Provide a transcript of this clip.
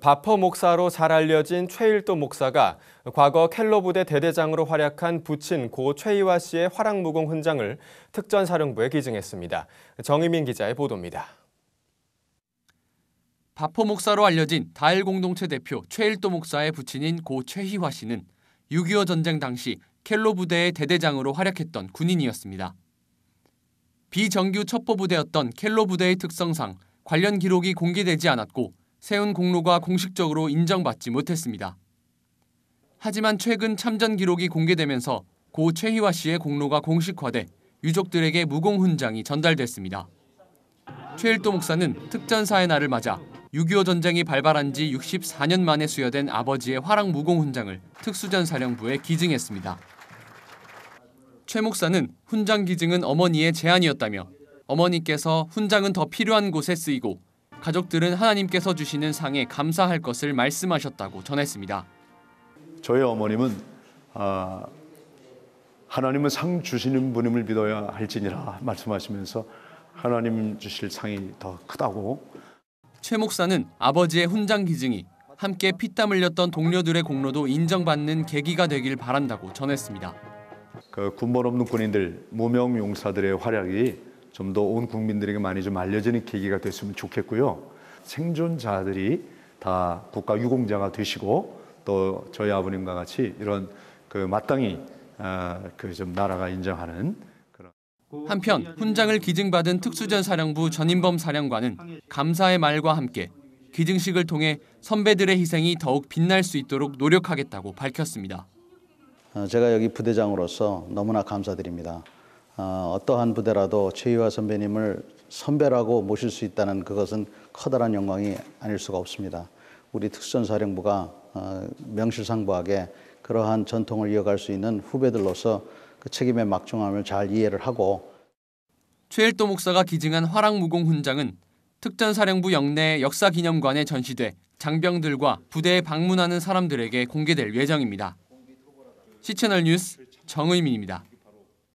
바퍼 목사로 잘 알려진 최일도 목사가 과거 켈러 부대 대대장으로 활약한 부친 고 최희화 씨의 화랑무공 훈장을 특전사령부에 기증했습니다. 정희민 기자의 보도입니다. 바퍼 목사로 알려진 다일 공동체 대표 최일도 목사의 부친인 고 최희화 씨는 6.25 전쟁 당시 켈로 부대의 대대장으로 활약했던 군인이었습니다. 비정규 첩보 부대였던 켈로 부대의 특성상 관련 기록이 공개되지 않았고 세운 공로가 공식적으로 인정받지 못했습니다. 하지만 최근 참전 기록이 공개되면서 고 최희화 씨의 공로가 공식화돼 유족들에게 무공 훈장이 전달됐습니다. 최일도 목사는 특전사의 날을 맞아 6.25 전쟁이 발발한 지 64년 만에 수여된 아버지의 화랑 무공 훈장을 특수전사령부에 기증했습니다. 최 목사는 훈장 기증은 어머니의 제안이었다며 어머니께서 훈장은 더 필요한 곳에 쓰이고 가족들은 하나님께서 주시는 상에 감사할 것을 말씀하셨다고 전했습니다. 저희 어머님은 아, 하나님은 상 주시는 분임을 믿어야 할지니라 말씀하시면서 하나님 주실 상이 더 크다고. 최 목사는 아버지의 훈장 기증이 함께 피땀 흘렸던 동료들의 공로도 인정받는 계기가 되길 바란다고 전했습니다. 그 군번 없는 군인들, 무명 용사들의 활약이 좀 더 온 국민들에게 많이 좀 알려지는 계기가 됐으면 좋겠고요. 생존자들이 다 국가 유공자가 되시고 또 저희 아버님과 같이 이런 그 마땅히 아, 그좀 나라가 인정하는 그런. 한편 훈장을 기증받은 특수전 사령부 전인범 사령관은 감사의 말과 함께 기증식을 통해 선배들의 희생이 더욱 빛날 수 있도록 노력하겠다고 밝혔습니다. 어, 제가 여기 부대장으로서 너무나 감사드립니다. 어, 어떠한 부대라도 최희화 선배님을 선배라고 모실 수 있다는 그것은 커다란 영광이 아닐 수가 없습니다. 우리 특수전사령부가 어, 명실상부하게 그러한 전통을 이어갈 수 있는 후배들로서 그 책임의 막중함을 잘 이해를 하고 최일도 목사가 기증한 화랑무공 훈장은 특전사령부 영내 역사기념관에 전시돼 장병들과 부대에 방문하는 사람들에게 공개될 예정입니다. 시채널 뉴스 정의민입니다.